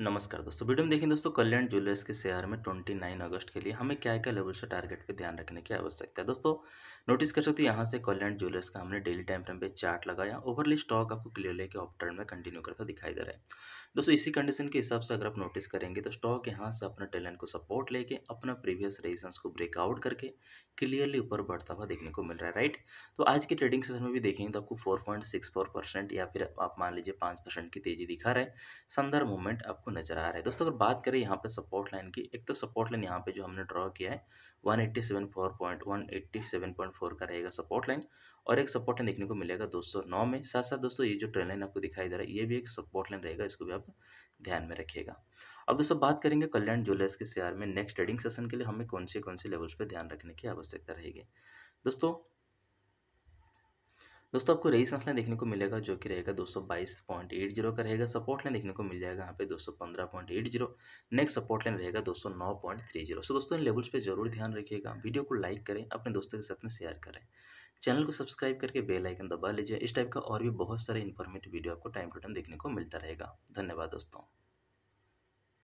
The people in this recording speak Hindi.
नमस्कार दोस्तों। वीडियो में देखें दोस्तों, कल्याण ज्वेलर्स के शेयर में 29 अगस्त के लिए हमें क्या क्या लेवल से टारगेट पे ध्यान रखने की आवश्यकता है। दोस्तों नोटिस कर सकते हो यहाँ से कल्याण ज्वेलर्स का हमने डेली टाइम फ्रेम पे चार्ट लगाया। ओवरली स्टॉक आपको क्लियर लेके ऑफ़ टर्न में कंटिन्यू करता दिखाई दे रहा है। दोस्तों, इसी कंडीशन के हिसाब से अगर आप नोटिस करेंगे तो स्टॉक यहाँ से अपना टैलेंट को सपोर्ट लेके, अपना प्रीवियस रेजिस्टेंस को ब्रेकआउट करके क्लियरली ऊपर बढ़ता हुआ देखने को मिल रहा है राइट तो आज के ट्रेडिंग सेशन में भी देखेंगे तो आपको फोर परसेंट या फिर आप मान लीजिए पाँच परसेंट की तेज़ी दिखा रहा है। शानदार मूवमेंट आपको नज़र आ रहा है। दोस्तों, अगर बात करें यहाँ पे सपोर्ट लाइन की, एक तो सपोर्ट लाइन यहाँ पे जो हमने ड्रॉ किया है 187.4 का रहेगा सपोर्ट लाइन और एक सपोर्ट लाइन देखने को मिलेगा 209 में। साथ साथ दोस्तों ये जो ट्रेन लाइन आपको दिखाई दे रहा है, ये भी एक सपोर्ट लाइन रहेगा, इसको भी आप ध्यान में रखिएगा। अब दोस्तों, बात करेंगे कल्याण ज्वेलर्स के शेयर में। नेक्स्ट ट्रेडिंग सेशन के लिए हमें कौन से कौन से लेवल्स पर ध्यान रखने की आवश्यकता रहेगी? दोस्तों दोस्तों, आपको रही लाइन देखने को मिलेगा जो कि रहेगा 222.80 का रहेगा। सपोर्ट लाइन देखने को मिल जाएगा यहाँ पे 215.80 नेक्स्ट सपोर्ट लाइन रहेगा 209.30 सो दोस्तों, इन लेवल्स पे ज़रूर ध्यान रखिएगा। वीडियो को लाइक करें, अपने दोस्तों के साथ में शेयर करें। चैनल को सब्सक्राइब करके बेल आइकन दबा लीजिए। इस टाइप का और भी बहुत सारे इन्फॉर्मेटिव वीडियो आपको टाइम टू टाइम देखने को मिलता रहेगा। धन्यवाद दोस्तों।